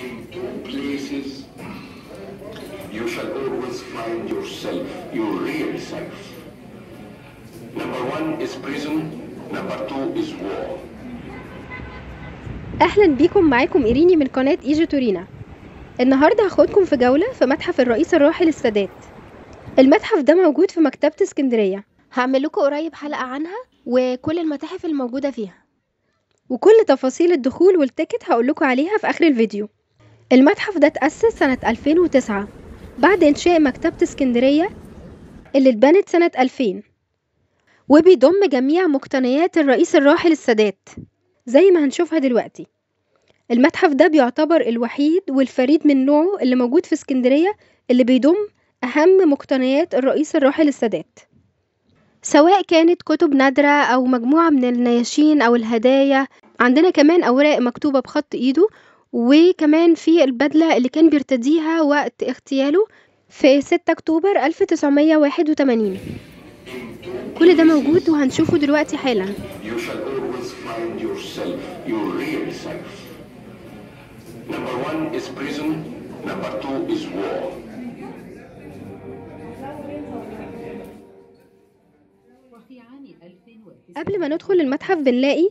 In two places, you shall always find yourself, your real self. Number one is prison, number two is war. أهلا بيكم معاكم إيريني من قناة إيجي تورينا. النهاردة هاخدكم في جولة في متحف الرئيس الراحل السادات المتحف ده موجود في مكتبة اسكندرية. هعمل لكم قريب حلقة عنها وكل المتاحف الموجودة فيها. وكل تفاصيل الدخول والتيكت هقول لكم عليها في آخر الفيديو. المتحف ده اتأسس سنة 2009 بعد إنشاء مكتبة اسكندرية اللي اتبنت سنة 2000 وبيضم جميع مقتنيات الرئيس الراحل السادات زي ما هنشوفها دلوقتي. المتحف ده بيعتبر الوحيد والفريد من نوعه اللي موجود في اسكندرية اللي بيضم أهم مقتنيات الرئيس الراحل السادات. سواء كانت كتب نادرة أو مجموعة من النياشين أو الهدايا عندنا كمان أوراق مكتوبة بخط إيده وكمان في البدلة اللي كان بيرتديها وقت اغتياله في 6 أكتوبر 1981 كل ده موجود وهنشوفه دلوقتي حالا You shall always find yourself, your real self. Number one is prison, number two is war. وفي عام 2009 قبل ما ندخل المتحف بنلاقي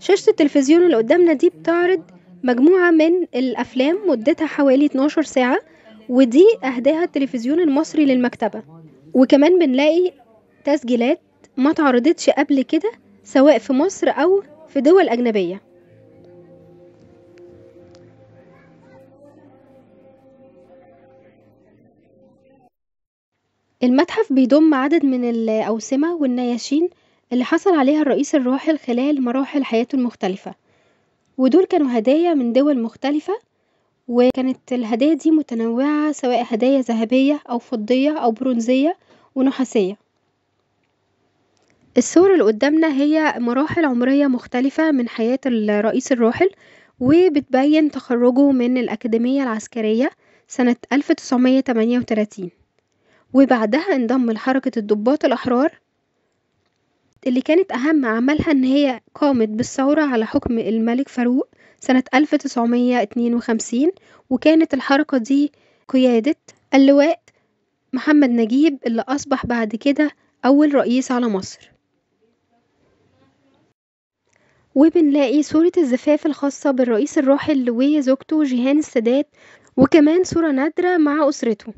شاشة التلفزيون اللي قدامنا دي بتعرض مجموعة من الأفلام مدتها حوالي 12 ساعة ودي أهداها التلفزيون المصري للمكتبة. وكمان بنلاقي تسجيلات ما تعرضتش قبل كده سواء في مصر أو في دول أجنبية. المتحف بيضم عدد من الأوسمة والنياشين اللي حصل عليها الرئيس الراحل خلال مراحل حياته المختلفة. ودول كانوا هدايا من دول مختلفة وكانت الهدايا دي متنوعة سواء هدايا ذهبية أو فضية أو برونزية ونحاسية. الصور اللي قدامنا هي مراحل عمرية مختلفة من حياة الرئيس الراحل وبتبين تخرجه من الأكاديمية العسكرية سنة 1938 وبعدها انضم لحركة الضباط الأحرار اللي كانت أهم أعمالها إن هي قامت بالثورة على حكم الملك فاروق سنة 1952 وكانت الحركة دي قيادة اللواء محمد نجيب اللي أصبح بعد كده أول رئيس على مصر. وبنلاقي صورة الزفاف الخاصة بالرئيس الراحل وزوجته جيهان السادات وكمان صورة نادرة مع أسرته.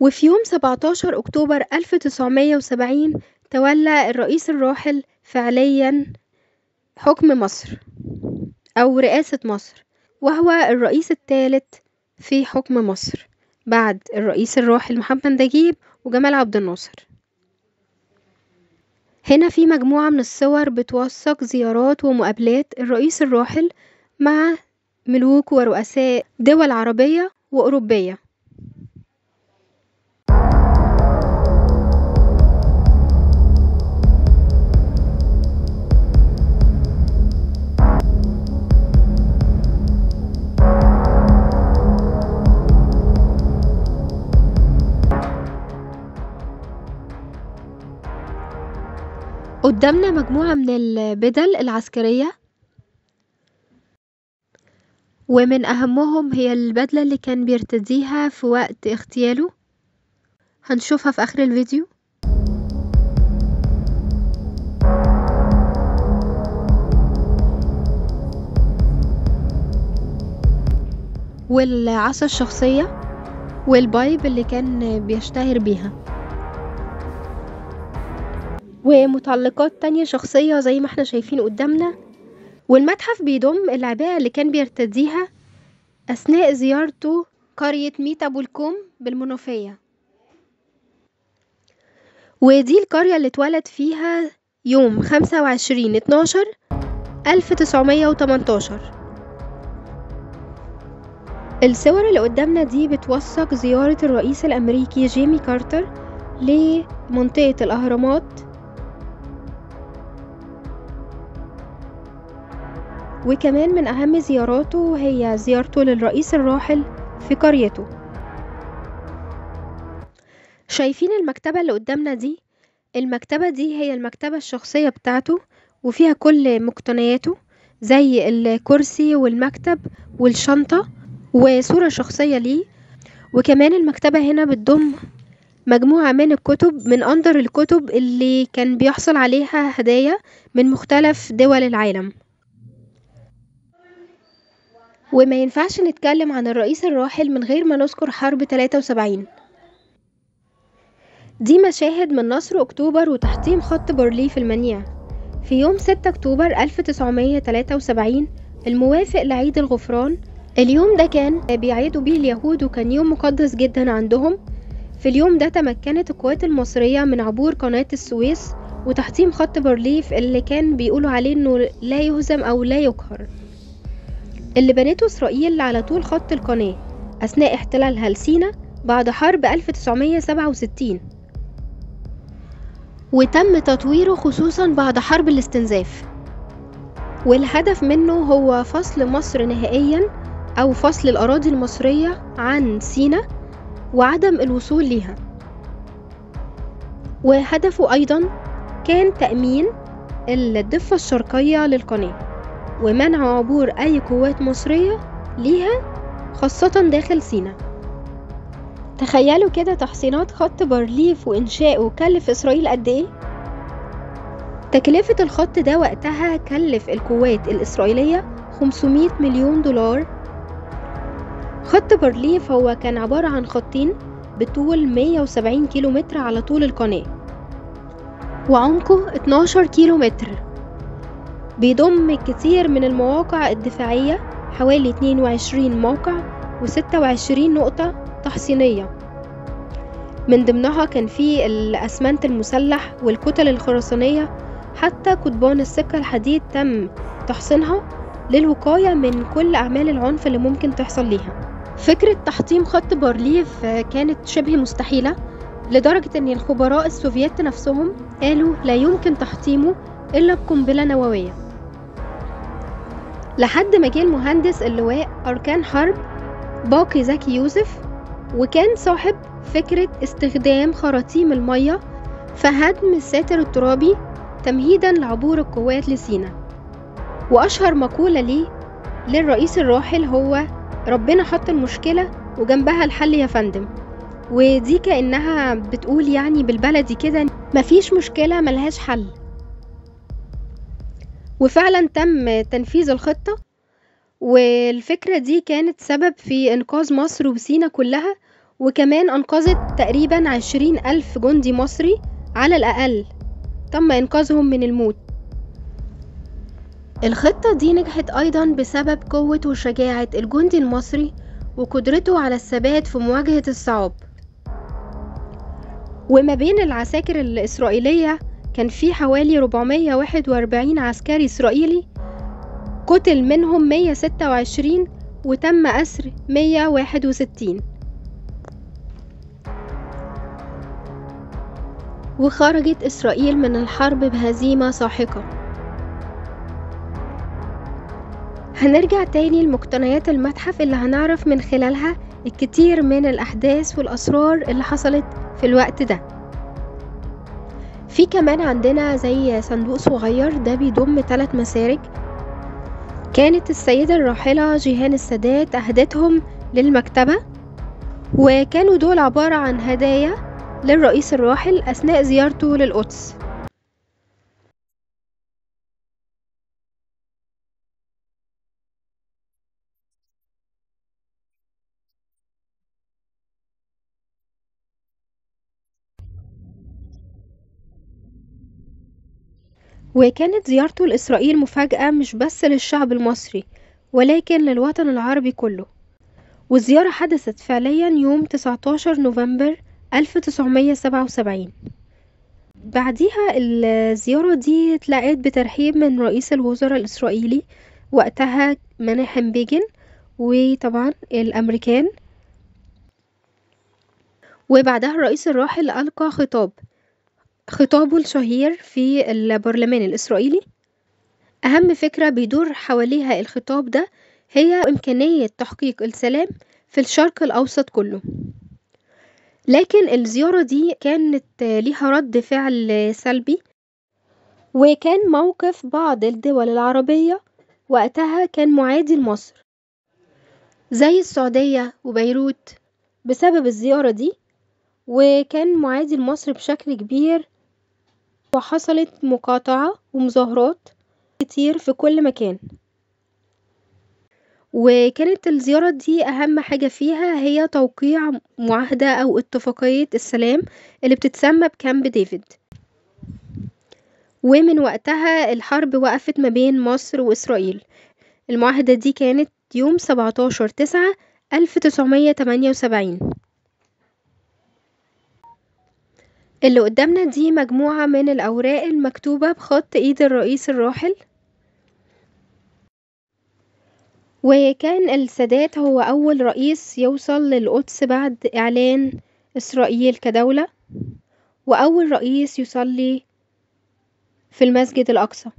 وفي يوم 17 أكتوبر 1970 تولى الرئيس الراحل فعليا حكم مصر أو رئاسة مصر وهو الرئيس الثالث في حكم مصر بعد الرئيس الراحل محمد نجيب وجمال عبد الناصر. هنا في مجموعة من الصور بتوثق زيارات ومقابلات الرئيس الراحل مع ملوك ورؤساء دول عربية وأوروبية. قدامنا مجموعة من البدل العسكرية. ومن أهمهم هي البدلة اللي كان بيرتديها في وقت اغتياله. هنشوفها في آخر الفيديو. والعصا الشخصية والبايب اللي كان بيشتهر بيها. ومتعلقات تانية شخصية زي ما إحنا شايفين قدامنا. والمتحف بيضم العباءة اللي كان بيرتديها أثناء زيارته قرية ميت أبو الكوم بالمنوفية. ودي القرية اللي اتولد فيها يوم خمسة وعشرين اتناشر ألف تسعمية وتمنتاشر. الصور اللي قدامنا دي بتوثق زيارة الرئيس الأمريكي جيمي كارتر لمنطقة الأهرامات وكمان من أهم زياراته هي زيارته للرئيس الراحل في قريته. شايفين المكتبة اللي قدامنا دي؟ المكتبة دي هي المكتبة الشخصية بتاعته وفيها كل مقتنياته زي الكرسي والمكتب والشنطة وصورة شخصية ليه. وكمان المكتبة هنا بتضم مجموعة من الكتب من أندر الكتب اللي كان بيحصل عليها هدايا من مختلف دول العالم. وما ينفعش نتكلم عن الرئيس الراحل من غير ما نذكر حرب 73 دي مشاهد من نصر أكتوبر وتحطيم خط بارليف المنيع في يوم 6 أكتوبر 1973 الموافق لعيد الغفران اليوم ده كان بيعيدوا بيه اليهود وكان يوم مقدس جدا عندهم. في اليوم ده تمكنت القوات المصرية من عبور قناة السويس وتحطيم خط بارليف اللي كان بيقولوا عليه إنه لا يهزم أو لا يقهر. اللي بنته إسرائيل على طول خط القناة أثناء احتلالها لسينا بعد حرب 1967 وتم تطويره خصوصا بعد حرب الاستنزاف. والهدف منه هو فصل مصر نهائيا أو فصل الأراضي المصرية عن سينا وعدم الوصول ليها. وهدفه أيضا كان تأمين الضفة الشرقية للقناة. ومنع عبور أي قوات مصرية ليها خاصة داخل سينا تخيلوا كده تحصينات خط بارليف وإنشاؤه كلف إسرائيل قد إيه؟ تكلفة الخط ده وقتها كلف القوات الإسرائيلية 500 مليون دولار. خط بارليف هو كان عبارة عن خطين بطول 170 كيلومتر على طول القناة وعمقه 12 كيلومتر. بيضم كتير من المواقع الدفاعية حوالي 22 موقع و26 نقطة تحصينية. من ضمنها كان في الأسمنت المسلح والكتل الخرسانية حتى قضبان السكة الحديد تم تحصينها للوقاية من كل أعمال العنف اللي ممكن تحصل ليها. فكرة تحطيم خط بارليف كانت شبه مستحيلة لدرجة أن الخبراء السوفيت نفسهم قالوا لا يمكن تحطيمه إلا بقنبلة نووية. لحد ما جه المهندس اللواء أركان حرب باقي زكي يوسف وكان صاحب فكرة استخدام خراطيم المية فهدم الساتر الترابي تمهيدا لعبور القوات لسينا. وأشهر مقولة ليه للرئيس الراحل هو ربنا حط المشكلة وجنبها الحل يا فندم ودي كأنها بتقول يعني بالبلدي كده مفيش مشكلة ملهاش حل وفعلا تم تنفيذ الخطة والفكرة دي كانت سبب في إنقاذ مصر وسينا كلها وكمان أنقذت تقريبا عشرين ألف جندي مصري على الأقل. تم إنقاذهم من الموت. الخطة دي نجحت أيضا بسبب قوة وشجاعة الجندي المصري وقدرته على الثبات في مواجهة الصعاب. وما بين العساكر الإسرائيلية كان في حوالي 441 عسكري إسرائيلي قتل منهم 126 وتم أسر 161 وخرجت إسرائيل من الحرب بهزيمة ساحقة. هنرجع تاني لمقتنيات المتحف اللي هنعرف من خلالها الكتير من الأحداث والأسرار اللي حصلت في الوقت ده. في كمان عندنا زي صندوق صغير ده بيضم ثلاث مسارج. كانت السيدة الراحلة جيهان السادات أهدتهم للمكتبة وكانوا دول عبارة عن هدايا للرئيس الراحل أثناء زيارته للقدس. وكانت زيارته لإسرائيل مفاجأة مش بس للشعب المصري ولكن للوطن العربي كله. والزيارة حدثت فعليا يوم 19 نوفمبر 1977 بعديها الزيارة دي اتلقت بترحيب من رئيس الوزراء الإسرائيلي وقتها مناحم بيجن وطبعا الأمريكان. وبعدها الرئيس الراحل ألقى خطاب. خطابه الشهير في البرلمان الإسرائيلي. أهم فكرة بيدور حواليها الخطاب ده هي إمكانية تحقيق السلام في الشرق الأوسط كله. لكن الزيارة دي كانت ليها رد فعل سلبي وكان موقف بعض الدول العربية وقتها كان معادي لمصر. زي السعودية وبيروت بسبب الزيارة دي وكان معادي لمصر بشكل كبير وحصلت مقاطعة ومظاهرات كتير في كل مكان. وكانت الزيارة دي أهم حاجة فيها هي توقيع معاهدة أو اتفاقية السلام اللي بتتسمى بكامب ديفيد. ومن وقتها الحرب وقفت ما بين مصر وإسرائيل. المعاهدة دي كانت يوم 17 تسعة 1978 اللي قدامنا دي مجموعة من الأوراق المكتوبة بخط إيد الرئيس الراحل. وكان السادات هو أول رئيس يوصل للقدس بعد إعلان إسرائيل كدولة وأول رئيس يصلي في المسجد الأقصى.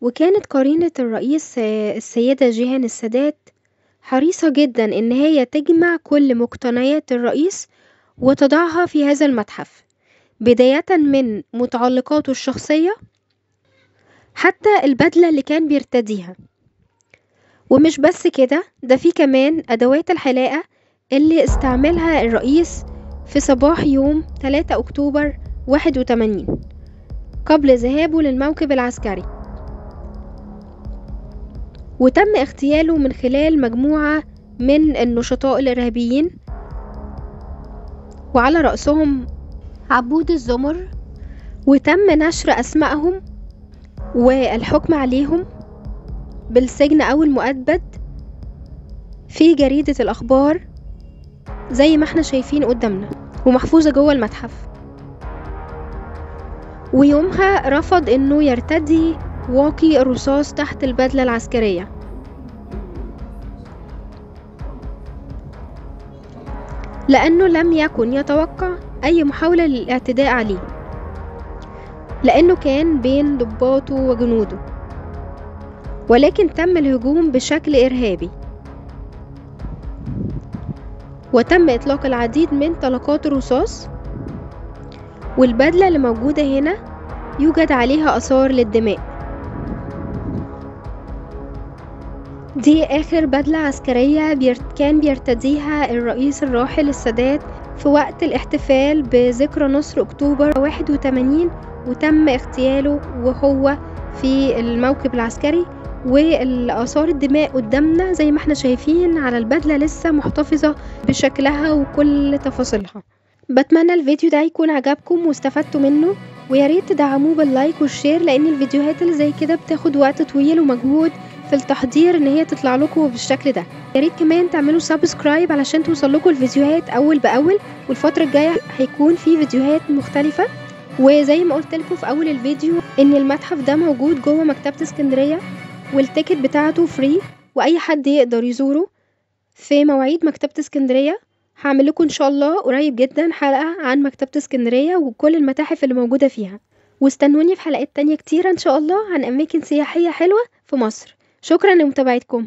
وكانت قرينة الرئيس السيدة جيهان السادات حريصة جدا إن هي تجمع كل مقتنيات الرئيس وتضعها في هذا المتحف بداية من متعلقاته الشخصية حتى البدلة اللي كان بيرتديها. ومش بس كده ده في كمان أدوات الحلاقة اللي استعملها الرئيس في صباح يوم 3 أكتوبر 81 قبل ذهابه للموكب العسكري. وتم اغتياله من خلال مجموعة من النشطاء الإرهابيين وعلى رأسهم عبود الزمر. وتم نشر أسمائهم والحكم عليهم بالسجن أو المؤبد في جريدة الأخبار زي ما إحنا شايفين قدامنا ومحفوظة جوه المتحف. ويومها رفض إنه يرتدي واقي الرصاص تحت البدلة العسكرية. لأنه لم يكن يتوقع أي محاولة للاعتداء عليه لأنه كان بين ضباطه وجنوده ولكن تم الهجوم بشكل إرهابي. وتم إطلاق العديد من طلقات الرصاص والبدلة اللي موجودة هنا يوجد عليها آثار للدماء. دي آخر بدلة عسكرية بيرت... كان بيرتديها الرئيس الراحل السادات في وقت الاحتفال بذكرى نصر أكتوبر 81 وتم اغتياله وهو في الموكب العسكري والآثار الدماء قدامنا زي ما إحنا شايفين على البدلة لسه محتفظة بشكلها وكل تفاصيلها. بتمنى الفيديو ده يكون عجبكم واستفدتوا منه وياريت تدعموه بال like وال share لأن الفيديوهات اللي زي كده بتاخد وقت طويل ومجهود في التحضير ان هي تطلع لكم بالشكل ده. ياريت كمان تعملوا subscribe علشان توصل لكم الفيديوهات أول بأول والفترة الجاية هيكون في فيديوهات مختلفة. وزي ما قلت لكم في أول الفيديو إن المتحف ده موجود جوه مكتبة اسكندرية وال ticket بتاعته free وأي حد يقدر يزوره في مواعيد مكتبة اسكندرية. هعمل لكم إن شاء الله قريب جدا حلقة عن مكتبة اسكندرية وكل المتاحف اللي موجودة فيها. واستنوني في حلقات تانية كتيرة إن شاء الله عن أماكن سياحية حلوة في مصر. شكرا لمتابعتكم.